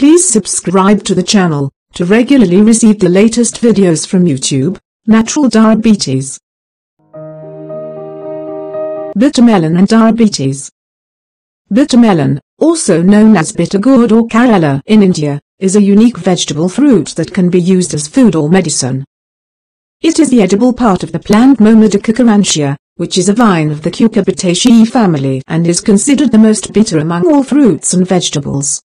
Please subscribe to the channel to regularly receive the latest videos from YouTube, Natural Diabetes. Bitter melon and diabetes. Bitter melon, also known as bitter gourd or karela in India, is a unique vegetable fruit that can be used as food or medicine. It is the edible part of the plant Momordica charantia, which is a vine of the Cucurbitaceae family and is considered the most bitter among all fruits and vegetables.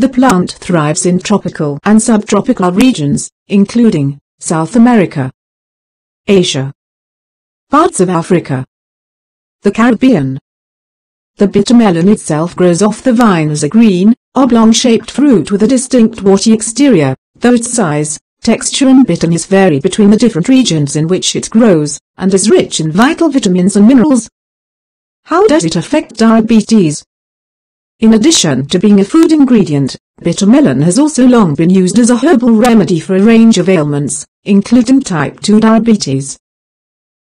The plant thrives in tropical and subtropical regions, including South America, Asia, parts of Africa, the Caribbean. The bitter melon itself grows off the vine as a green, oblong-shaped fruit with a distinct warty exterior, though its size, texture and bitterness vary between the different regions in which it grows, and is rich in vital vitamins and minerals. How does it affect diabetes? In addition to being a food ingredient, bitter melon has also long been used as a herbal remedy for a range of ailments, including type 2 diabetes.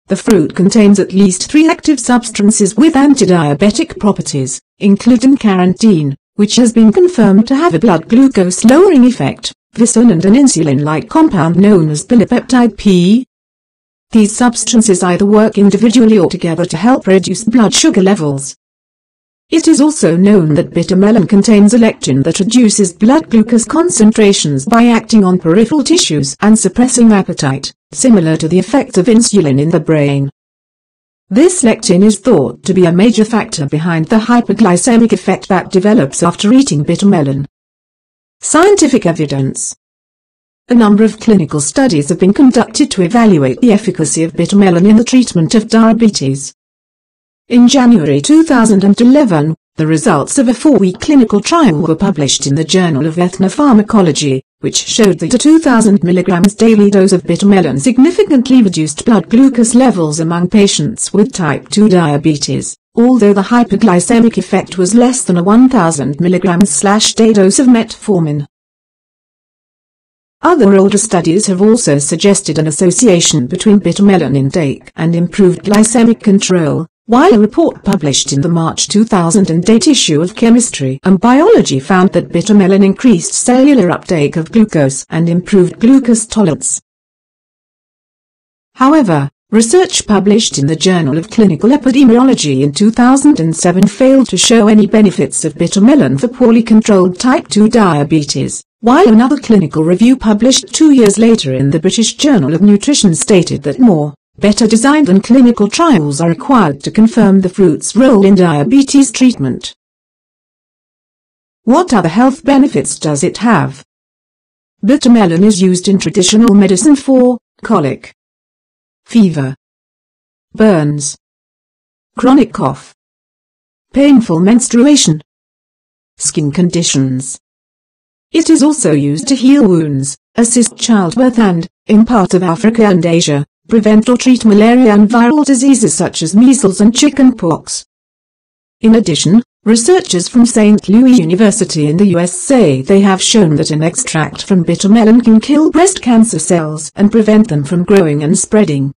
The fruit contains at least three active substances with antidiabetic properties, including charantin, which has been confirmed to have a blood glucose lowering effect, vicine and an insulin-like compound known as polypeptide P. These substances either work individually or together to help reduce blood sugar levels. It is also known that bitter melon contains a lectin that reduces blood glucose concentrations by acting on peripheral tissues and suppressing appetite, similar to the effect of insulin in the brain. This lectin is thought to be a major factor behind the hyperglycemic effect that develops after eating bitter melon. Scientific evidence A number of clinical studies have been conducted to evaluate the efficacy of bitter melon in the treatment of diabetes. In January 2011, the results of a four-week clinical trial were published in the Journal of Ethnopharmacology, which showed that a 2000 mg daily dose of bitter melon significantly reduced blood glucose levels among patients with type 2 diabetes, although the hyperglycemic effect was less than a 1000 mg day dose of metformin. Other older studies have also suggested an association between bitter melon intake and improved glycemic control, while a report published in the March 2008 issue of Chemistry and Biology found that bitter melon increased cellular uptake of glucose and improved glucose tolerance. However, research published in the Journal of Clinical Epidemiology in 2007 failed to show any benefits of bitter melon for poorly controlled type 2 diabetes, while another clinical review published two years later in the British Journal of Nutrition stated that more Better designed and clinical trials are required to confirm the fruit's role in diabetes treatment. What other health benefits does it have? Bitter melon is used in traditional medicine for colic, fever, burns, chronic cough, painful menstruation, skin conditions. It is also used to heal wounds, assist childbirth and, in part of Africa and Asia, prevent or treat malaria and viral diseases such as measles and chickenpox. In addition, researchers from St. Louis University in the US say they have shown that an extract from bitter melon can kill breast cancer cells and prevent them from growing and spreading.